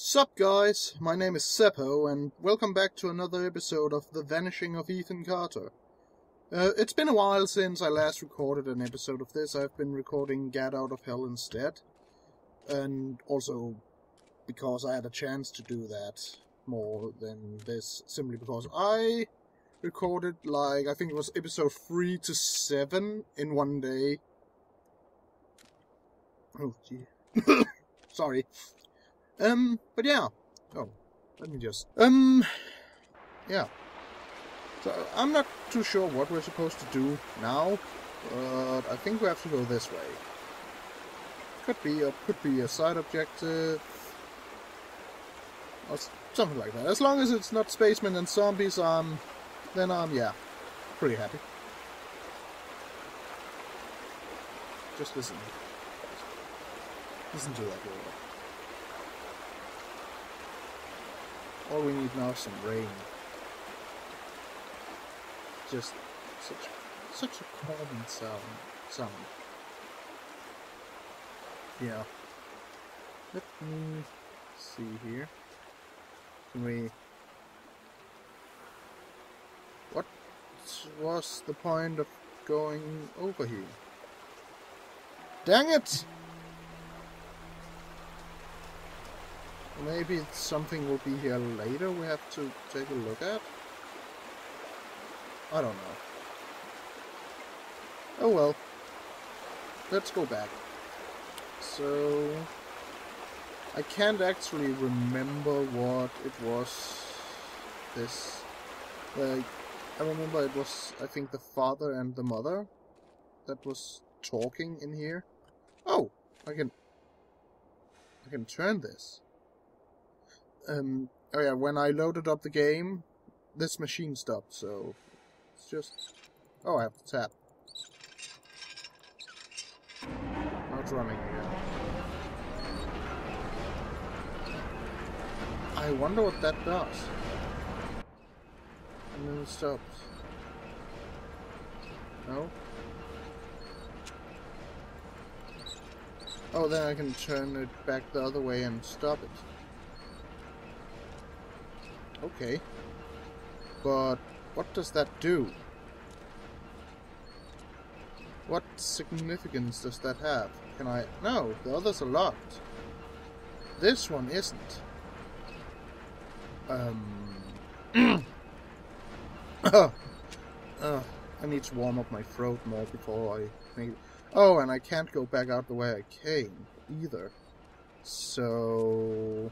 Sup guys, my name is Sepo and welcome back to another episode of The Vanishing of Ethan Carter. Uh, it's been a while since I last recorded an episode of this, I've been recording Get Out of Hell instead. And also because I had a chance to do that more than this, simply because I recorded like, I think it was episode 3 to 7 in one day. Oh gee. Sorry. Um, but yeah. Oh, let me just... Um, yeah. So, I'm not too sure what we're supposed to do now, but I think we have to go this way. Could be, or could be a side objective, or something like that. As long as it's not spacemen and zombies, um, then I'm, yeah, pretty happy. Just listen. Listen to that water. All we need now is some rain. Just such such a calming sound sound. Yeah. Let me see here. Can we What was the point of going over here? Dang it! Maybe something will be here later we have to take a look at? I don't know. Oh well. Let's go back. So... I can't actually remember what it was. This... Like, I remember it was, I think, the father and the mother that was talking in here. Oh! I can... I can turn this um, oh yeah, when I loaded up the game, this machine stopped, so it's just... Oh, I have to tap. Now it's running again. I wonder what that does. And then it stops. No? Oh, then I can turn it back the other way and stop it. Okay. But what does that do? What significance does that have? Can I... No, the others are locked. This one isn't. Um... oh. oh. I need to warm up my throat more before I think... Oh, and I can't go back out the way I came, either. So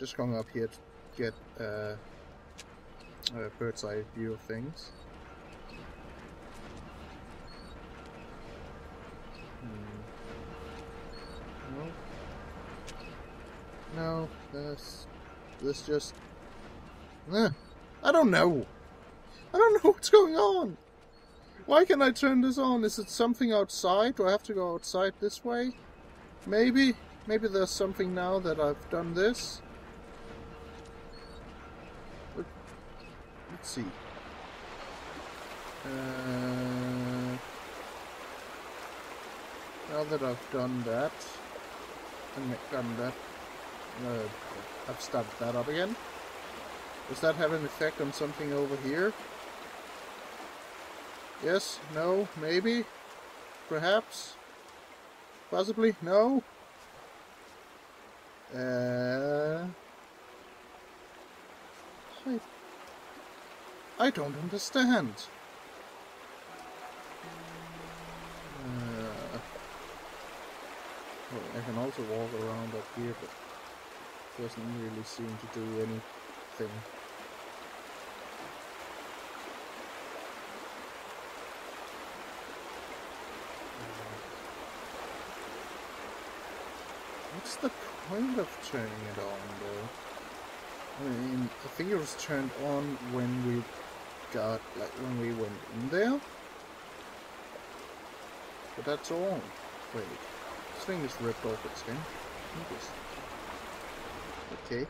just going up here to get uh, a bird's eye view of things. Hmm. No. No, this, this just... Eh, I don't know. I don't know what's going on. Why can't I turn this on? Is it something outside? Do I have to go outside this way? Maybe. Maybe there's something now that I've done this. Let's see. Uh, now that I've done that, and done that, uh, I've started that up again. Does that have an effect on something over here? Yes? No? Maybe? Perhaps? Possibly? No? Uh... I I don't understand. Uh, well, I can also walk around up here, but doesn't really seem to do anything. What's the point of turning it on, though? I mean, I think it was turned on when we got, like, when we went in there. But that's all. Wait, this thing is ripped off its thing. Okay.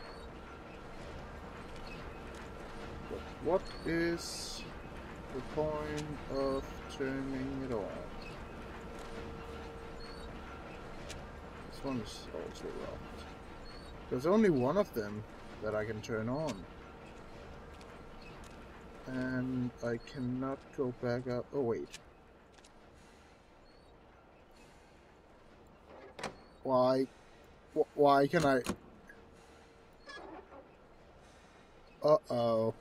But what is the point of turning it on? This one's also locked. There's only one of them that I can turn on. And I cannot go back up. Oh, wait. Why? Wh why can I... Uh-oh.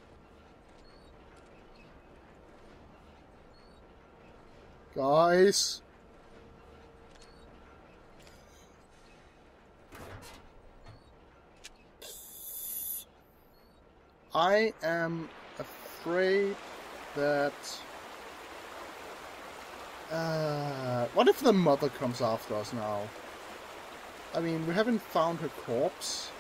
Guys? I am afraid that... Uh, what if the mother comes after us now? I mean, we haven't found her corpse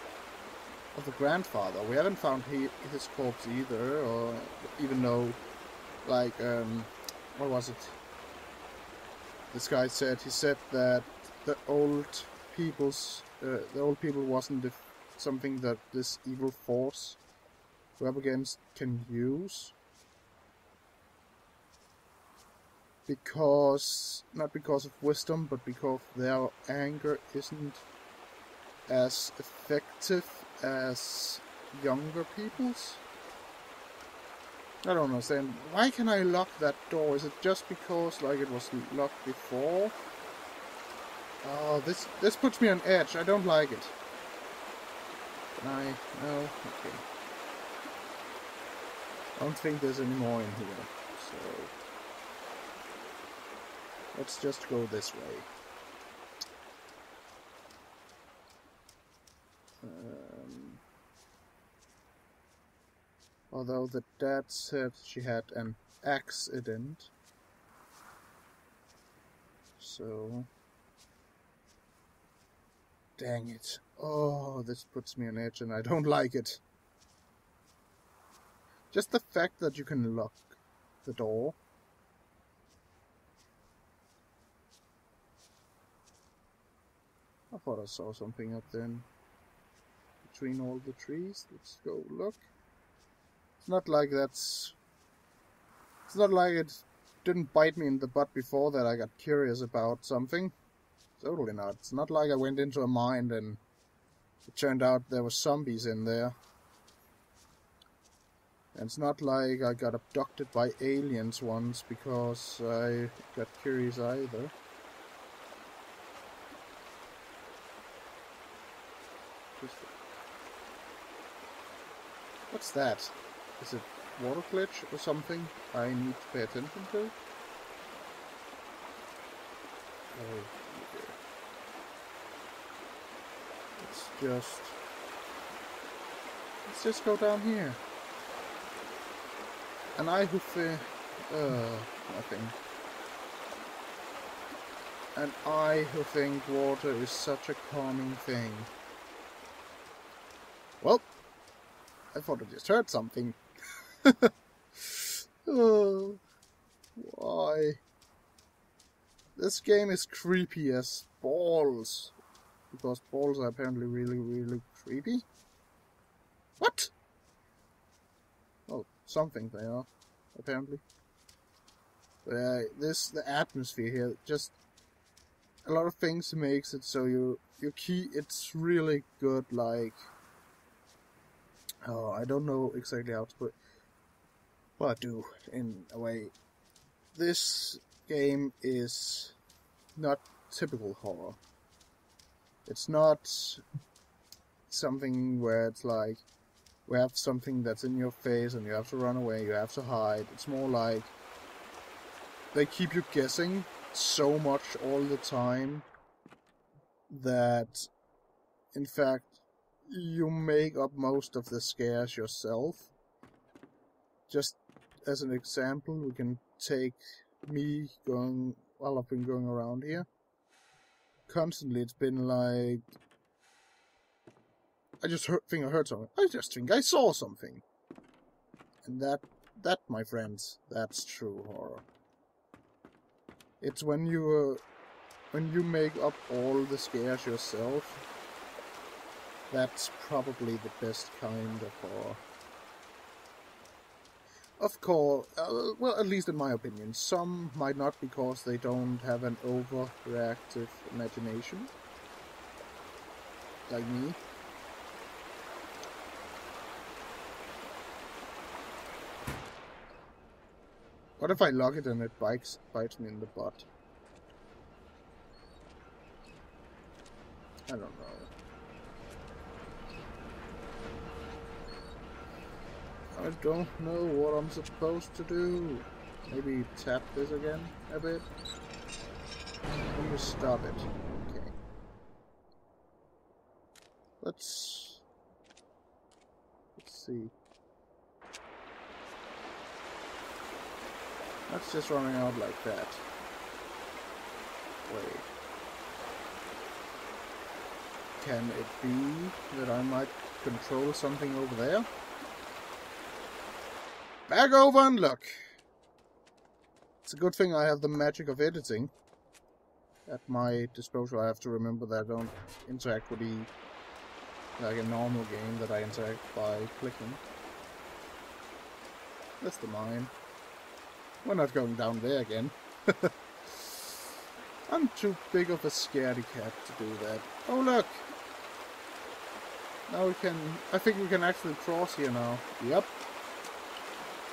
of the grandfather. We haven't found he, his corpse either, or even though, like, um, what was it? This guy said he said that the old people's uh, the old people wasn't something that this evil force up against can use? Because not because of wisdom but because their anger isn't as effective as younger people's? I don't understand. Why can I lock that door? Is it just because like it was locked before? Oh this this puts me on edge. I don't like it. Can I? No? Okay I don't think there's any more in here, so let's just go this way. Um, although the dad said she had an accident, so dang it. Oh, this puts me on edge and I don't like it. Just the fact that you can lock the door. I thought I saw something up then. Between all the trees. Let's go look. It's not like that's... It's not like it didn't bite me in the butt before that I got curious about something. Totally not. It's not like I went into a mine and it turned out there were zombies in there. And it's not like I got abducted by aliens once because I got curious either. What's that? Is it water glitch or something I need to pay attention to? Oh, Let's just... Let's just go down here. And I who fear... Uh, nothing. And I who think water is such a calming thing. Well, I thought I just heard something. oh, why? This game is creepy as balls. Because balls are apparently really, really creepy. What? Something they are, apparently. But uh, this the atmosphere here just a lot of things makes it so you your key it's really good like oh I don't know exactly how to put well I do in a way this game is not typical horror it's not something where it's like we have something that's in your face and you have to run away, you have to hide. It's more like they keep you guessing so much all the time that in fact you make up most of the scares yourself. Just as an example, we can take me going, well, I've been going around here. Constantly, it's been like I just heard, think I heard something. I just think I saw something. And that, that, my friends, that's true horror. It's when you, uh, when you make up all the scares yourself, that's probably the best kind of horror. Of course, uh, well, at least in my opinion, some might not because they don't have an overreactive imagination. like me. What if I lock it and it bites, bites me in the butt? I don't know. I don't know what I'm supposed to do. Maybe tap this again a bit. Let me stop it. Okay. Let's... Let's see. That's just running out like that. Wait. Can it be that I might control something over there? Back over and look. It's a good thing I have the magic of editing at my disposal. I have to remember that I don't interact with the like a normal game that I interact by clicking. That's the mine. We're not going down there again. I'm too big of a scaredy cat to do that. Oh look! Now we can... I think we can actually cross here now. Yep.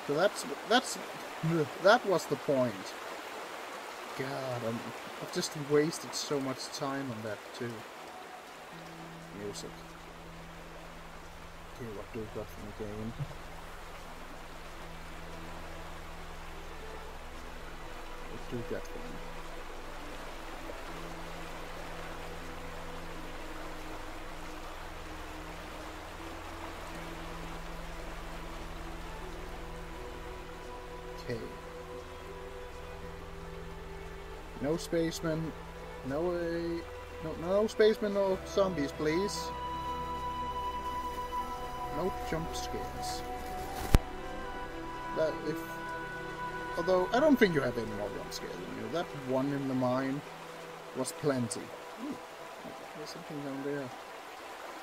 So that's... that's... That was the point. God, I'm, I've just wasted so much time on that too. Music. Okay, what do we got from the game? Do got from? Okay. No spacemen. No way. No, no spacemen, no zombies, please. No jump scares. That if... Although, I don't think you have any more jump scares in you. That one in the mine was plenty. Ooh, there's something down there.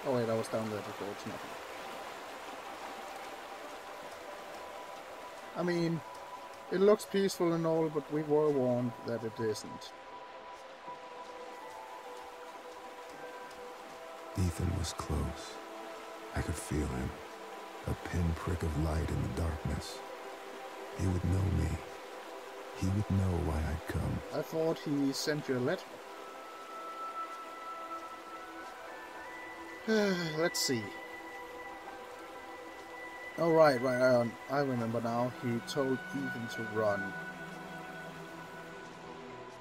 Oh wait, I was down there before, it's nothing. I mean, it looks peaceful and all, but we were warned that it isn't. Ethan was close. I could feel him. A pinprick of light in the darkness. He would know me. He would know why I'd come. I thought he sent you a letter. Let's see. Oh, right, right, um, I remember now. He told Ethan to run.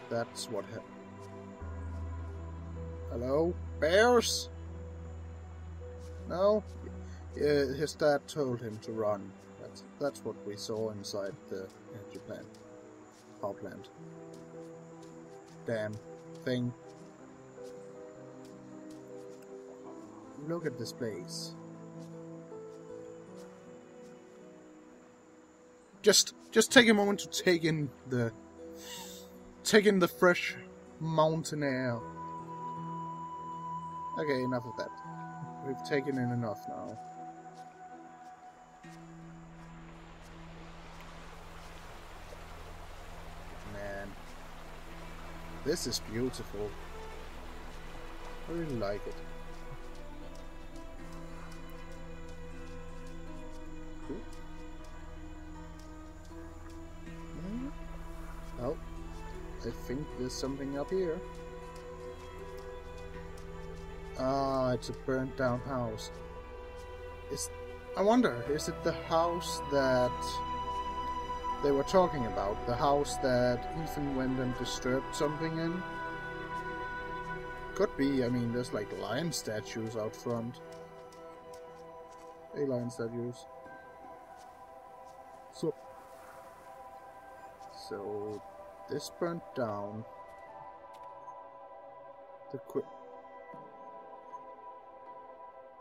That's what happened. Hello? Bears? No? Yeah, his dad told him to run. That's, that's what we saw inside the uh, energy plant. Power plant. Damn thing. Look at this place. just just take a moment to take in the take in the fresh mountain air. Okay, enough of that. We've taken in enough now. This is beautiful. I really like it. Oh, I think there's something up here. Ah, it's a burnt down house. Is I wonder, is it the house that they were talking about? The house that Ethan went and disturbed something in? Could be, I mean, there's like lion statues out front. Hey, lion statues. So, so this burnt down. The quick.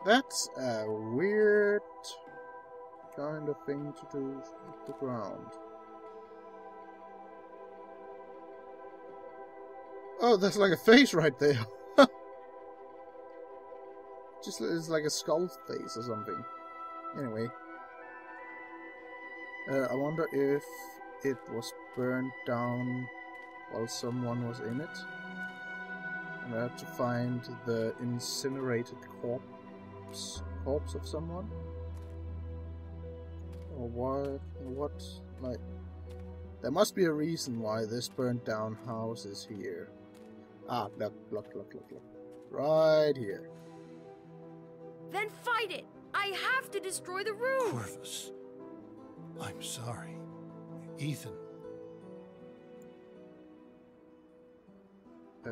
That's a weird kind of thing to do with the ground. Oh, there's like a face right there. Just it's like a skull face or something. Anyway. Uh, I wonder if it was burned down while someone was in it. And I have to find the incinerated corpse corpse of someone. Or what what like there must be a reason why this burnt down house is here. Ah, look, look, look, look, look. Right here. Then fight it! I have to destroy the room! Corvus, I'm sorry. Ethan, Uh...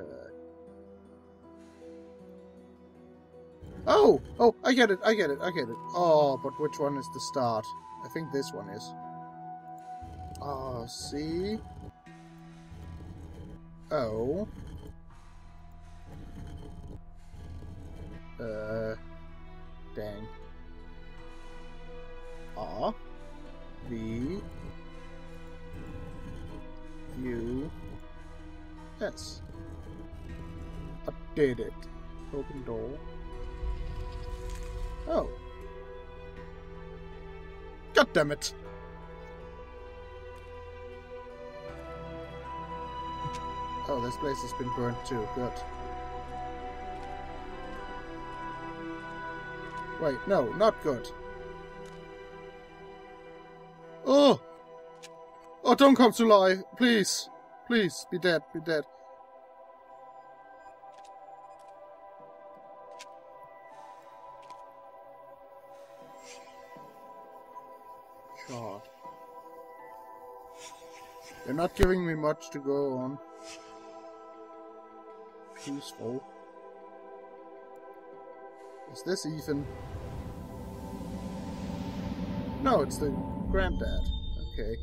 Oh! Oh, I get it, I get it, I get it. Oh, but which one is the start? I think this one is. Oh, see? Oh. Uh. Dang. R. V. U. S. I did it. Open door. Oh. God damn it. Oh, this place has been burnt too. Good. Wait, no, not good. Oh! Oh, don't come to life, please. Please, be dead, be dead. God. They're not giving me much to go on. Peaceful. Is this Ethan? No, it's the granddad. Okay.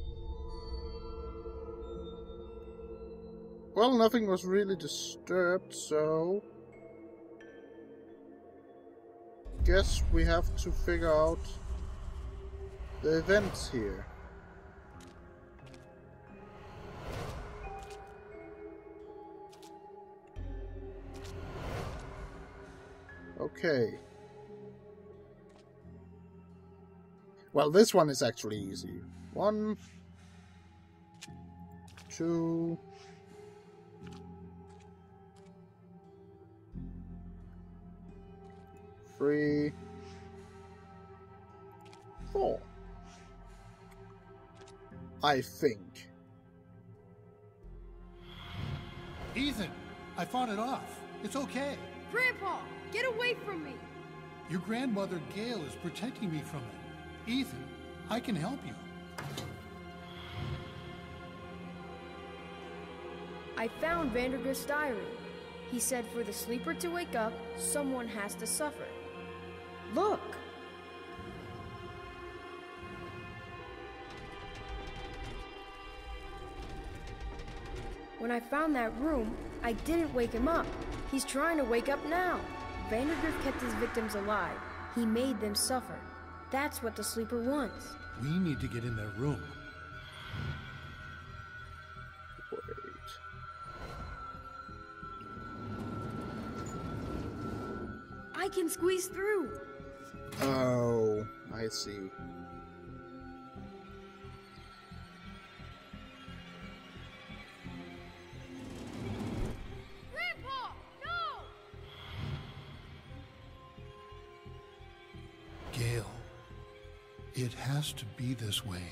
Well, nothing was really disturbed, so... Guess we have to figure out the events here. Okay. Well, this one is actually easy. One, two, three, four. I think. Ethan, I fought it off. It's okay. Grandpa, get away from me! Your grandmother Gail is protecting me from it. Ethan, I can help you. I found Vandergrift's diary. He said for the sleeper to wake up, someone has to suffer. Look! When I found that room, I didn't wake him up. He's trying to wake up now. Vandergrift kept his victims alive. He made them suffer. That's what the sleeper wants. We need to get in their room. Wait. I can squeeze through. Oh, I see. It has to be this way.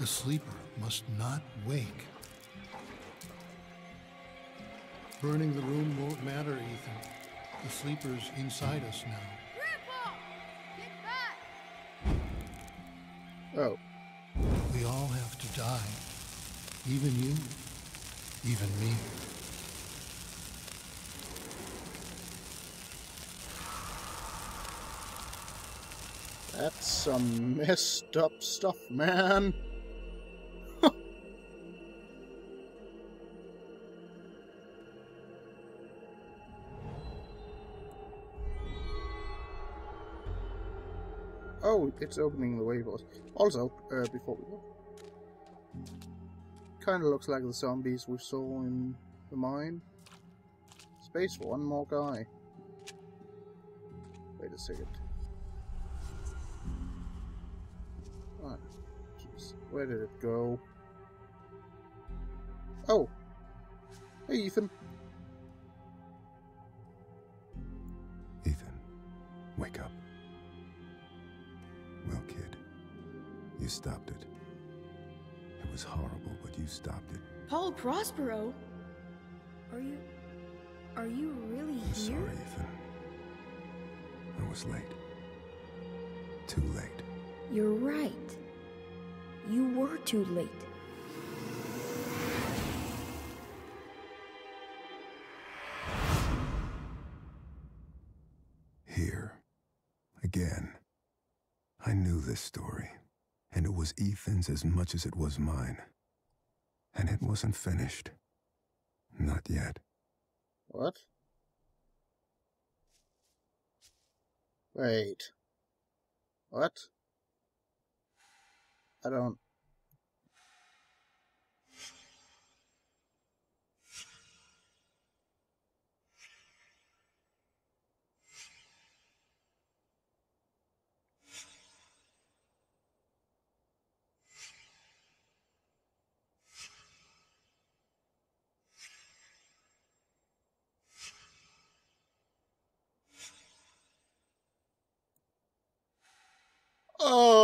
The sleeper must not wake. Burning the room won't matter, Ethan. The sleeper's inside us now. Grandpa! Get back! Oh, We all have to die. Even you. Even me. That's some messed up stuff, man. oh, it's opening the us. Also, uh, before we go, kind of looks like the zombies we saw in the mine. Space for one more guy. Wait a second. Where did it go? Oh! Hey, Ethan. Ethan, wake up. Well, kid, you stopped it. It was horrible, but you stopped it. Paul Prospero? Are you... Are you really I'm here? sorry, Ethan. I was late. Too late. You're right. You were too late. Here. Again. I knew this story, and it was Ethan's as much as it was mine. And it wasn't finished. Not yet. What? Wait. What? I don't. Oh.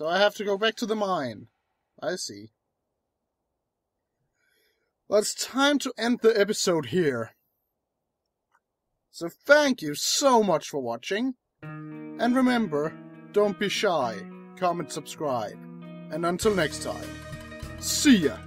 So I have to go back to the mine. I see. Well, it's time to end the episode here. So thank you so much for watching. And remember, don't be shy, comment, subscribe. And until next time, see ya!